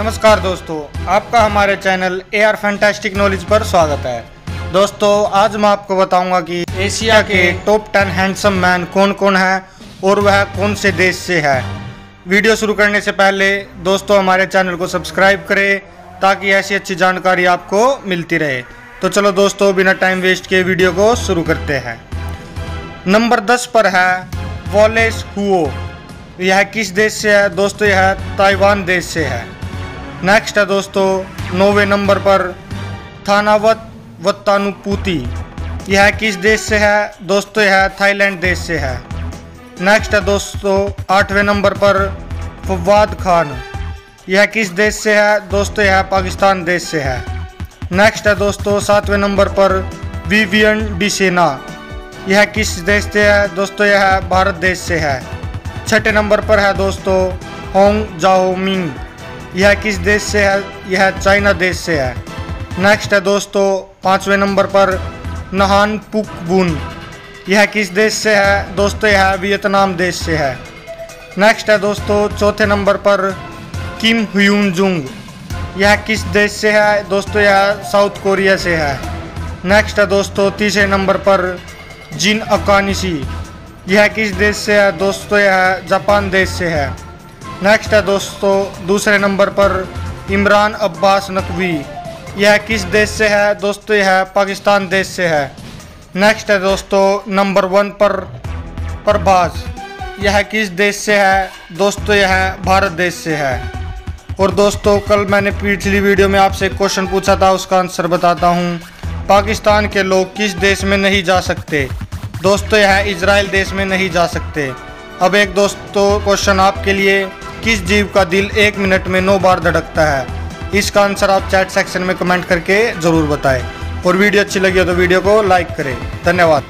नमस्कार दोस्तों, आपका हमारे channel A R fantastic knowledge पर स्वागत है। दोस्तों, आज मैं आपको बताऊँगा कि एशिया के टॉप टेन हैंडसम मैन कौन कौन है और वह कौन से देश से है। वीडियो शुरू करने से पहले, दोस्तों, हमारे चैनल को सब्सक्राइब करें ताकि ऐसी अच्छी जानकारी आपको मिलती रहे। तो चलो दोस्तों, बिना टाइम वेस्ट किए वीडियो को शुरू करते हैं। नंबर दस पर है वॉलेस हुओ यह किस देश से है? दोस्तों, यह ताइवान देश से है। नेक्स्ट है दोस्तों, नौवे नंबर पर थानावत वत्तानुपूति। यह किस देश से है? दोस्तों, यह थाईलैंड देश से है। नेक्स्ट है दोस्तों, आठवें नंबर पर फवाद खान। यह किस देश से है? दोस्तों, यह पाकिस्तान देश से है। नेक्स्ट है दोस्तों, सातवें नंबर पर विवियन डिसेना। यह किस देश से है? दोस्तों, यह भारत देश से है। छठे नंबर पर है दोस्तों, होंग जाओमिंग। यह किस देश से है? यह चाइना देश से है। नेक्स्ट है दोस्तों, पाँचवें नंबर पर नहान पुक बुन यह किस देश से है? दोस्तों, यह वियतनाम देश से है। नेक्स्ट है दोस्तों, चौथे नंबर पर किम ह्यून जुंग। यह किस देश से है? दोस्तों, यह साउथ कोरिया से है। नेक्स्ट है दोस्तों, तीसरे नंबर पर जिन अकानिशी। यह किस देश से है? दोस्तों, यह जापान देश से है। नेक्स्ट है दोस्तों, दूसरे नंबर पर इमरान अब्बास नकवी। यह किस देश से है? दोस्तों, यह पाकिस्तान देश से है। नेक्स्ट है दोस्तों, नंबर वन पर प्रभास। यह किस देश से है? दोस्तों, यह भारत देश से है। और दोस्तों, कल मैंने पिछली वीडियो में आपसे क्वेश्चन पूछा था, उसका आंसर बताता हूँ। पाकिस्तान के लोग किस देश में नहीं जा सकते? दोस्तों, यह इसराइल देश में नहीं जा सकते। अब एक दोस्तों क्वेश्चन आपके लिए। किस जीव का दिल एक मिनट में नौ बार धड़कता है? इसका आंसर आप चैट सेक्शन में कमेंट करके ज़रूर बताएँ। और वीडियो अच्छी लगी हो तो वीडियो को लाइक करें। धन्यवाद।